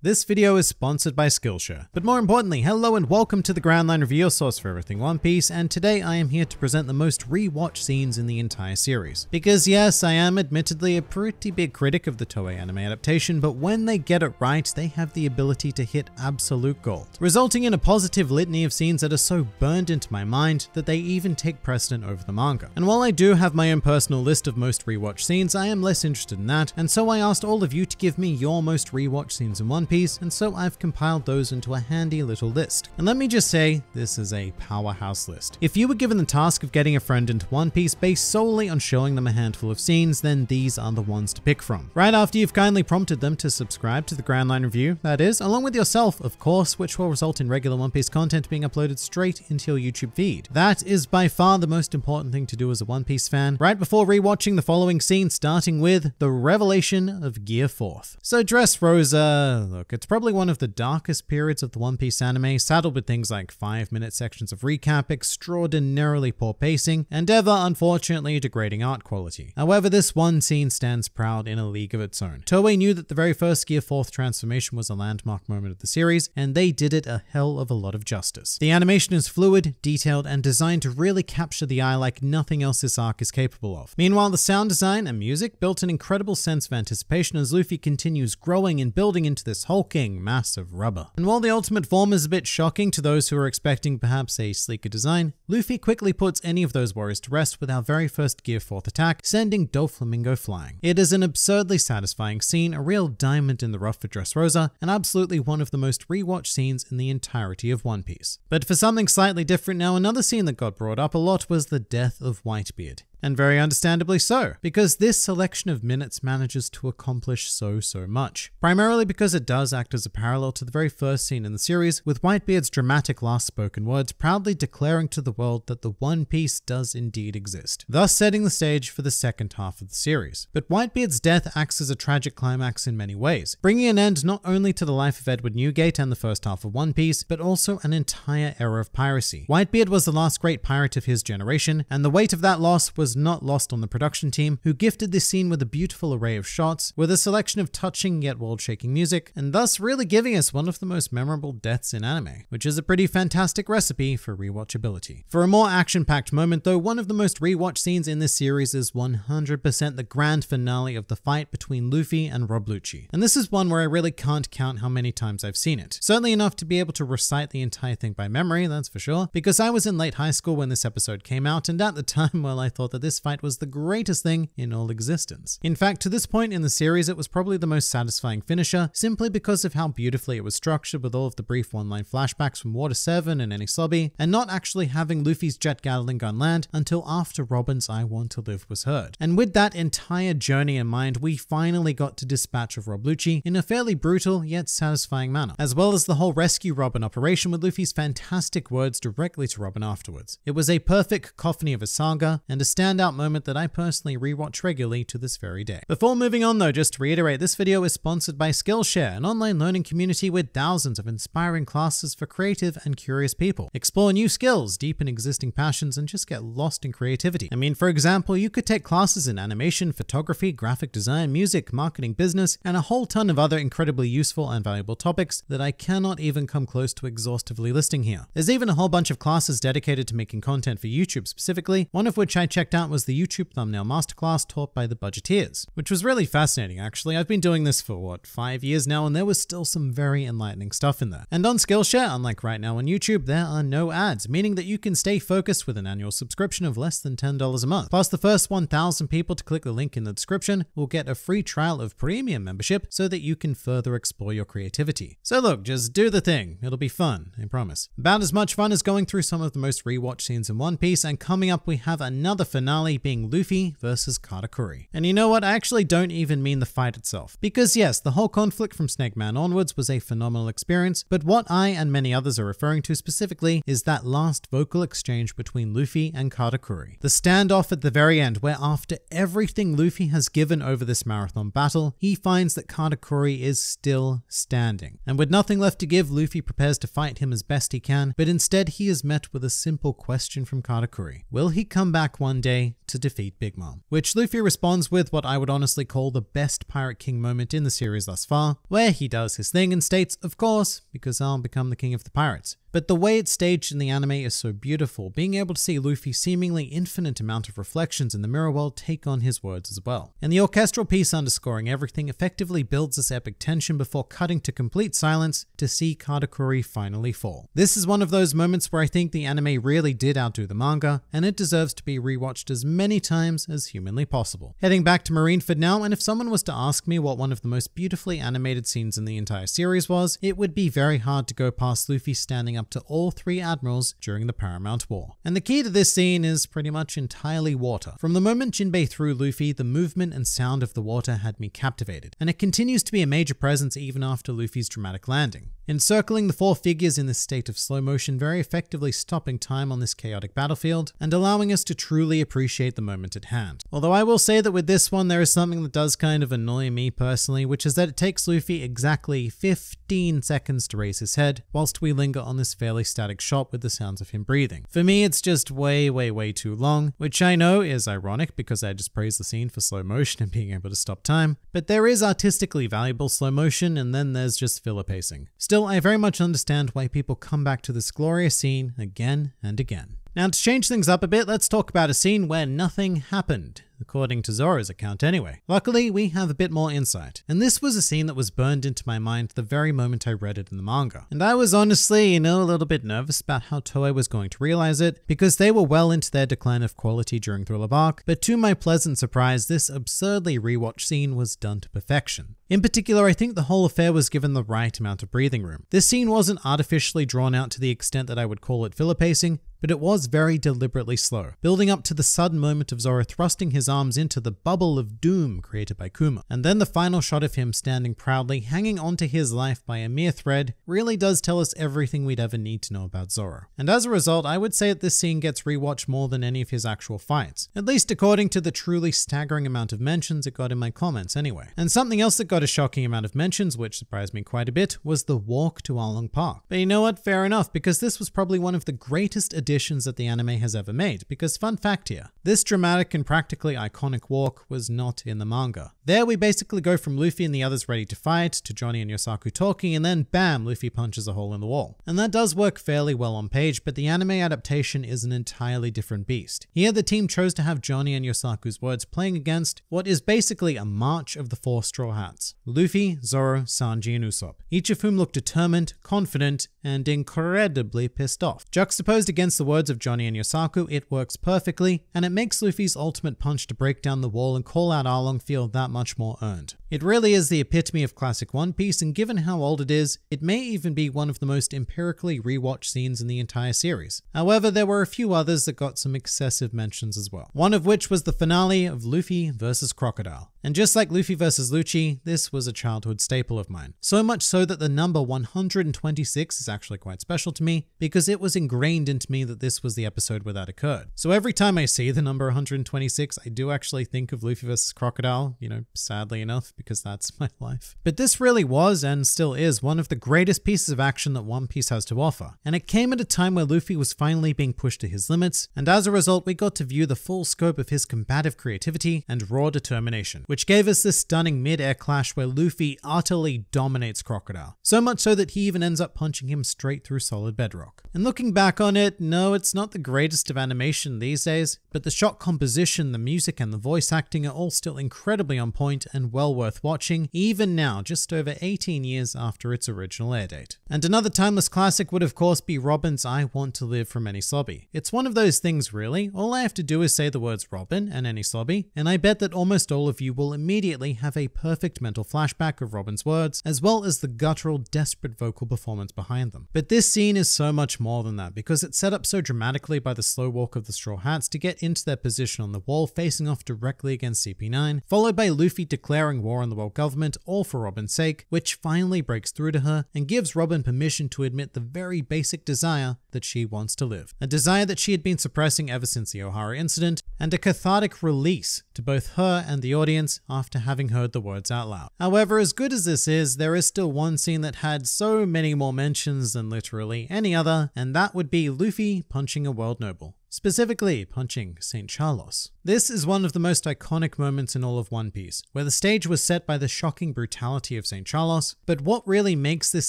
This video is sponsored by Skillshare. But more importantly, hello and welcome to the Grand Line Review, your source for everything One Piece, and today I am here to present the most rewatch scenes in the entire series. Because yes, I am admittedly a pretty big critic of the Toei anime adaptation, but when they get it right, they have the ability to hit absolute gold, resulting in a positive litany of scenes that are so burned into my mind that they even take precedent over the manga. And while I do have my own personal list of most rewatch scenes, I am less interested in that, and so I asked all of you to give me your most rewatch scenes in One Piece, and so I've compiled those into a handy little list. And let me just say, this is a powerhouse list. If you were given the task of getting a friend into One Piece based solely on showing them a handful of scenes, then these are the ones to pick from. Right after you've kindly prompted them to subscribe to the Grand Line Review, that is, along with yourself, of course, which will result in regular One Piece content being uploaded straight into your YouTube feed. That is by far the most important thing to do as a One Piece fan, right before rewatching the following scene, starting with the revelation of Gear Fourth. So Dressrosa, look, it's probably one of the darkest periods of the One Piece anime, saddled with things like 5 minute sections of recap, extraordinarily poor pacing, and ever unfortunately degrading art quality. However, this one scene stands proud in a league of its own. Toei knew that the very first Gear 4th transformation was a landmark moment of the series, and they did it a hell of a lot of justice. The animation is fluid, detailed, and designed to really capture the eye like nothing else this arc is capable of. Meanwhile, the sound design and music built an incredible sense of anticipation as Luffy continues growing and building into this hulking mass of rubber. And while the ultimate form is a bit shocking to those who are expecting perhaps a sleeker design, Luffy quickly puts any of those worries to rest with our very first Gear 4th attack, sending Doflamingo flying. It is an absurdly satisfying scene, a real diamond in the rough for Dressrosa, and absolutely one of the most rewatched scenes in the entirety of One Piece. But for something slightly different now, another scene that got brought up a lot was the death of Whitebeard. And very understandably so, because this selection of minutes manages to accomplish so, so much. Primarily because it does act as a parallel to the very first scene in the series, with Whitebeard's dramatic last spoken words proudly declaring to the world that the One Piece does indeed exist, thus setting the stage for the second half of the series. But Whitebeard's death acts as a tragic climax in many ways, bringing an end not only to the life of Edward Newgate and the first half of One Piece, but also an entire era of piracy. Whitebeard was the last great pirate of his generation, and the weight of that loss was was not lost on the production team, who gifted this scene with a beautiful array of shots, with a selection of touching yet world-shaking music, and thus really giving us one of the most memorable deaths in anime, which is a pretty fantastic recipe for rewatchability. For a more action-packed moment though, one of the most rewatch scenes in this series is 100% the grand finale of the fight between Luffy and Rob Lucci. And this is one where I really can't count how many times I've seen it. Certainly enough to be able to recite the entire thing by memory, that's for sure, because I was in late high school when this episode came out, and at the time, well, I thought that that this fight was the greatest thing in all existence. In fact, to this point in the series, it was probably the most satisfying finisher, simply because of how beautifully it was structured with all of the brief one-line flashbacks from Water 7 and Enies Lobby, and not actually having Luffy's jet Gatling gun land until after Robin's I Want to Live was heard. And with that entire journey in mind, we finally got to dispatch of Rob Lucci in a fairly brutal yet satisfying manner, as well as the whole rescue Robin operation with Luffy's fantastic words directly to Robin afterwards. It was a perfect cacophony of a saga, and a stand standout moment that I personally rewatch regularly to this very day. Before moving on though, just to reiterate, this video is sponsored by Skillshare, an online learning community with thousands of inspiring classes for creative and curious people. Explore new skills, deepen existing passions, and just get lost in creativity. I mean, for example, you could take classes in animation, photography, graphic design, music, marketing, business, and a whole ton of other incredibly useful and valuable topics that I cannot even come close to exhaustively listing here. There's even a whole bunch of classes dedicated to making content for YouTube specifically, one of which I checked out out was the YouTube thumbnail masterclass taught by the budgeteers, which was really fascinating actually. I've been doing this for what, five years now, and there was still some very enlightening stuff in there. And on Skillshare, unlike right now on YouTube, there are no ads, meaning that you can stay focused with an annual subscription of less than $10 a month. Plus, the first 1,000 people to click the link in the description will get a free trial of premium membership so that you can further explore your creativity. So look, just do the thing. It'll be fun, I promise. About as much fun as going through some of the most rewatched scenes in One Piece, and coming up we have another finale finale being Luffy versus Katakuri. And you know what? I actually don't even mean the fight itself. Because yes, the whole conflict from Snake Man onwards was a phenomenal experience, but what I and many others are referring to specifically is that last vocal exchange between Luffy and Katakuri. The standoff at the very end, where after everything Luffy has given over this marathon battle, he finds that Katakuri is still standing. And with nothing left to give, Luffy prepares to fight him as best he can, but instead he is met with a simple question from Katakuri. Will he come back one day Jinbei to defeat Big Mom, which Luffy responds with what I would honestly call the best Pirate King moment in the series thus far, where he does his thing and states, of course, because I'll become the king of the pirates. But the way it's staged in the anime is so beautiful, being able to see Luffy's seemingly infinite amount of reflections in the mirror world take on his words as well. And the orchestral piece underscoring everything effectively builds this epic tension before cutting to complete silence to see Katakuri finally fall. This is one of those moments where I think the anime really did outdo the manga, and it deserves to be rewatched as many times as humanly possible. Heading back to Marineford now, and if someone was to ask me what one of the most beautifully animated scenes in the entire series was, it would be very hard to go past Luffy standing up to all three admirals during the Paramount War. And the key to this scene is pretty much entirely water. From the moment Jinbei threw Luffy, the movement and sound of the water had me captivated, and it continues to be a major presence even after Luffy's dramatic landing. Encircling the four figures in this state of slow motion very effectively stopping time on this chaotic battlefield and allowing us to truly appreciate the moment at hand. Although I will say that with this one there is something that does kind of annoy me personally, which is that it takes Luffy exactly 15 seconds to raise his head whilst we linger on this fairly static shot with the sounds of him breathing. For me it's just way way way too long, which I know is ironic because I just praised the scene for slow motion and being able to stop time, but there is artistically valuable slow motion and then there's just filler pacing. Still, I very much understand why people come back to this glorious scene again and again. Now, to change things up a bit, let's talk about a scene where nothing happened according to Zoro's account anyway. Luckily, we have a bit more insight, and this was a scene that was burned into my mind the very moment I read it in the manga. And I was honestly, you know, a little bit nervous about how Toei was going to realize it, because they were well into their decline of quality during Thriller Bark, but to my pleasant surprise, this absurdly rewatch scene was done to perfection. In particular, I think the whole affair was given the right amount of breathing room. This scene wasn't artificially drawn out to the extent that I would call it filler pacing, but it was very deliberately slow, building up to the sudden moment of Zoro thrusting his arms into the bubble of doom created by Kuma. And then the final shot of him standing proudly, hanging onto his life by a mere thread, really does tell us everything we'd ever need to know about Zoro. And as a result, I would say that this scene gets rewatched more than any of his actual fights, at least according to the truly staggering amount of mentions it got in my comments anyway. And something else that got a shocking amount of mentions, which surprised me quite a bit, was the walk to Arlong Park. But you know what? Fair enough, because this was probably one of the greatest additions that the anime has ever made. Because fun fact here, this dramatic and practically iconic walk was not in the manga. There we basically go from Luffy and the others ready to fight, to Johnny and Yosaku talking, and then bam, Luffy punches a hole in the wall. And that does work fairly well on page, but the anime adaptation is an entirely different beast. Here the team chose to have Johnny and Yosaku's words playing against what is basically a march of the four Straw Hats. Luffy, Zoro, Sanji, and Usopp, each of whom look determined, confident, and incredibly pissed off. Juxtaposed against the words of Johnny and Yosaku, it works perfectly, and it makes Luffy's ultimate punch to break down the wall and call out Arlong feel that much more earned. It really is the epitome of classic One Piece, and given how old it is, it may even be one of the most empirically rewatched scenes in the entire series. However, there were a few others that got some excessive mentions as well. One of which was the finale of Luffy versus Crocodile. And just like Luffy versus Lucci, this was a childhood staple of mine. So much so that the number 126 is actually quite special to me because it was ingrained into me that this was the episode where that occurred. So every time I see the number 126, I do actually think of Luffy versus Crocodile, you know, sadly enough, because that's my life. But this really was and still is one of the greatest pieces of action that One Piece has to offer. And it came at a time where Luffy was finally being pushed to his limits, and as a result, we got to view the full scope of his combative creativity and raw determination, which gave us this stunning mid-air clash where Luffy utterly dominates Crocodile. So much so that he even ends up punching him straight through solid bedrock. And looking back on it, no, it's not the greatest of animation these days, but the shot composition, the music, and the voice acting are all still incredibly on point and well worth watching, even now, just over 18 years after its original air date. And another timeless classic would of course be Robin's I Want to Live from Enies Lobby. It's one of those things really, all I have to do is say the words Robin and Enies Lobby, and I bet that almost all of you will immediately have a perfect flashback of Robin's words, as well as the guttural, desperate vocal performance behind them. But this scene is so much more than that, because it's set up so dramatically by the slow walk of the Straw Hats to get into their position on the wall facing off directly against CP9, followed by Luffy declaring war on the world government, all for Robin's sake, which finally breaks through to her and gives Robin permission to admit the very basic desire that she wants to live. A desire that she had been suppressing ever since the Ohara incident, and a cathartic release to both her and the audience after having heard the words out loud. However, as good as this is, there is still one scene that had so many more mentions than literally any other, and that would be Luffy punching a world noble. Specifically punching St. Charlos. This is one of the most iconic moments in all of One Piece, where the stage was set by the shocking brutality of St. Charlos, but what really makes this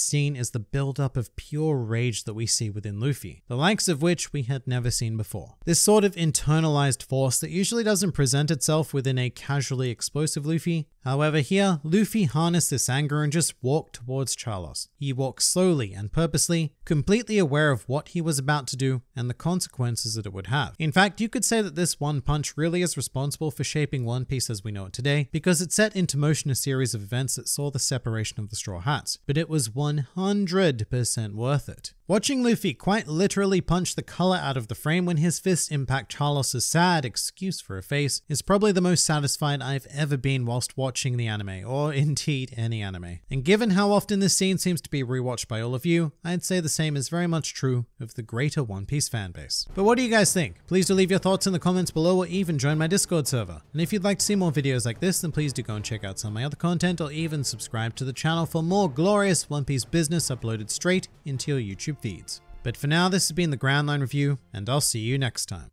scene is the build-up of pure rage that we see within Luffy, the likes of which we had never seen before. This sort of internalized force that usually doesn't present itself within a casually explosive Luffy. However, here, Luffy harnessed this anger and just walked towards Charlos. He walked slowly and purposely, completely aware of what he was about to do and the consequences that would have. In fact, you could say that this one punch really is responsible for shaping One Piece as we know it today, because it set into motion a series of events that saw the separation of the Straw Hats, but it was 100% worth it. Watching Luffy quite literally punch the color out of the frame when his fists impact Charlos' sad excuse for a face is probably the most satisfied I've ever been whilst watching the anime, or indeed any anime. And given how often this scene seems to be rewatched by all of you, I'd say the same is very much true of the greater One Piece fanbase. But what do you guys think? Please do leave your thoughts in the comments below or even join my Discord server. And if you'd like to see more videos like this, then please do go and check out some of my other content or even subscribe to the channel for more glorious One Piece business uploaded straight into your YouTube feeds. But for now, this has been the Grand Line Review, and I'll see you next time.